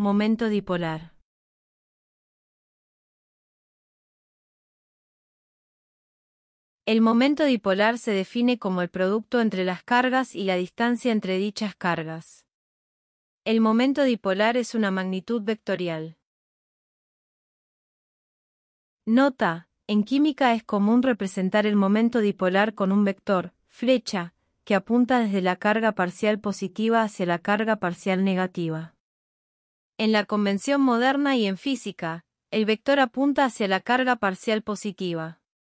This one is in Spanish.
momento dipolar. El momento dipolar se define como el producto entre las cargas y la distancia entre dichas cargas. El momento dipolar es una magnitud vectorial. Nota, en química es común representar el momento dipolar con un vector, flecha, que apunta desde la carga parcial positiva hacia la carga parcial negativa. En la convención moderna y en física, el vector apunta hacia la carga parcial positiva.